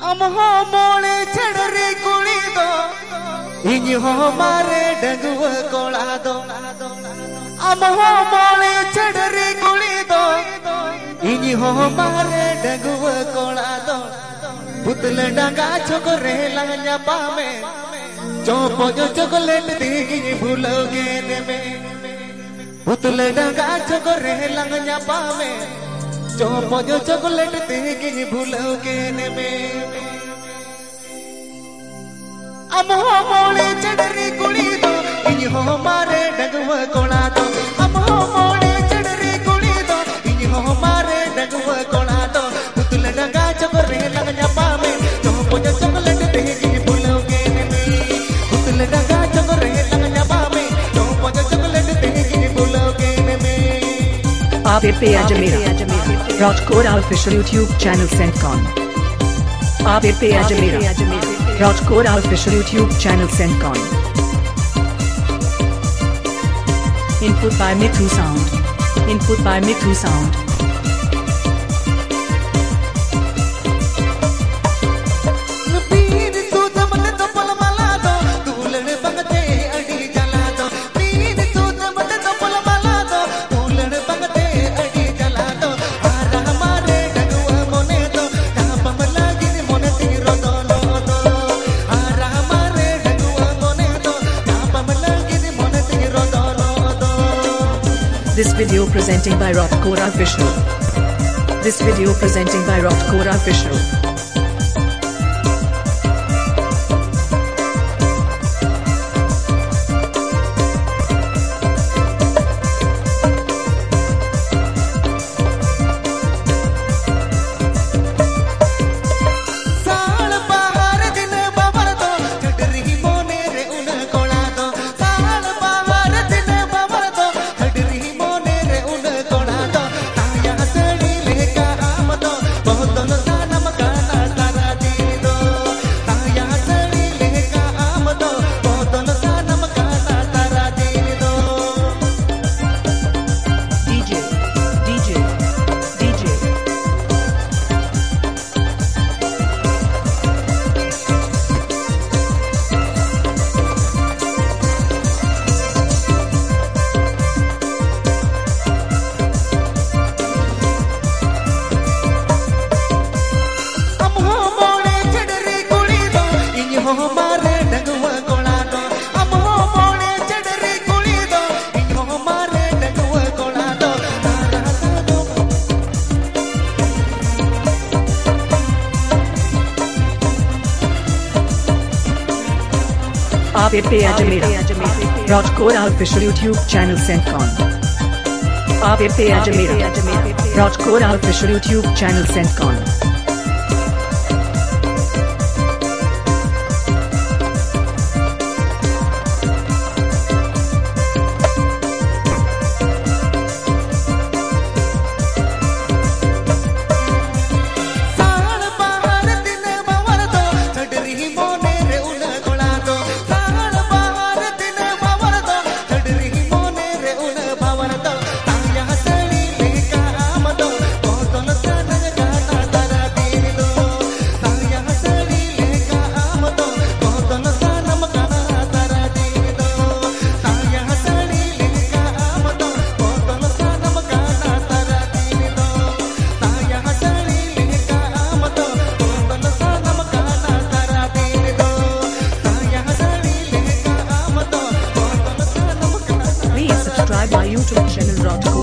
ಅಮಹೋ ಮೋಳೆ ಚಡರಿ ಕುಳಿದೋ ಇಂಗಿಹೋ ಮಾರೆ ಡಂಗುವ ಕೊಳಾದೋ ಅಮಹೋ ಮೋಳೆ ಚಡರಿ ಕುಳಿದೋ ಇಂಗಿಹೋ ಮಾರೆ ಡಂಗುವ ಕೊಳಾದೋ ಪುತಲ ಡಂಗ ಚೊಕರೆ ಲಂಗ ಪಾಮೆ ಚೋಪೋ ಜೋ ಚಾಕೊಲೇಟ್ ದಿಗಿ ಭುಲೋಗೆ ನೆಮೆ ಪುತಲ ಡಂಗ ಚೊಕರೆ ಲಂಗ ಪಾಮೆ चौपो जो चॉकलेट देगी भूलोगे ने में। अब हो मोड़े चढ़री कुड़ी दो, इन हो मारे डगवा कोड़ा दो। अब हो मोड़े चढ़री कुड़ी दो, इन हो मारे डगवा कोड़ा दो। पुतले डंगा छोकरे लंगया पामे चौपो जो चॉकलेट देगी भूलोगे ने में। पुतले डंगा छोकरे लंगया पामे चौपो जो चॉकलेट देगी भूलोगे ने में। Abir Pe Ajamera. Rajkot official YouTube channel Centcon. Abir Pe Ajamera. Rajkot official YouTube channel Centcon. Input by Mithu Sound. Input by Mithu This video presenting by Rajkot official. This video presenting by official. साल Abir Pe Ajamera. Rajkot official YouTube channel Centcon. Abir Pe Ajamera. Rajkot official YouTube channel Centcon. साल YouTube channel.